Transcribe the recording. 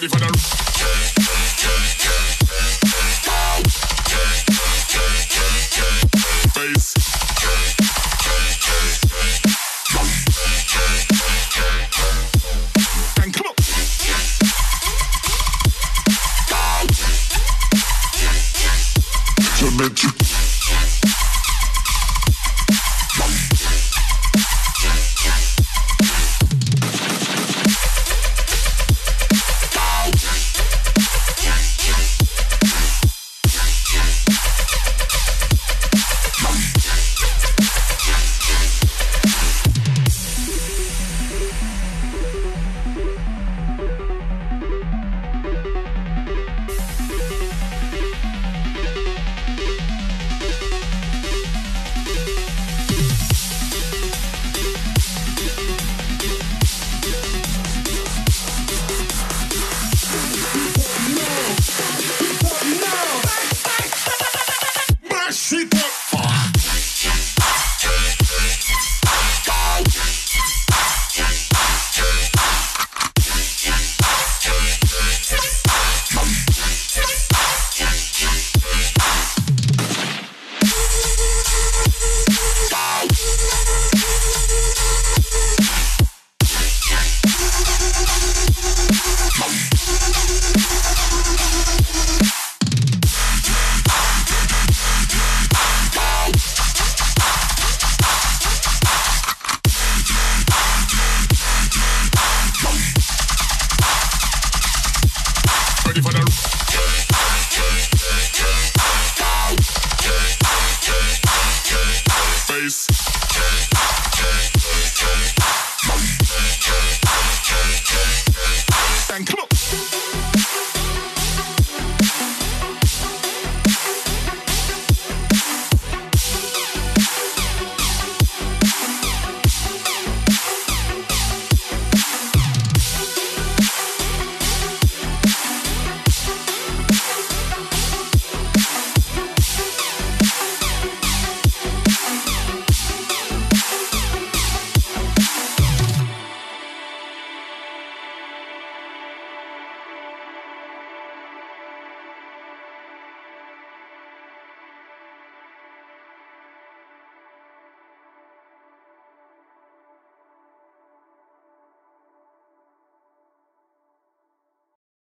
ready for the make you face.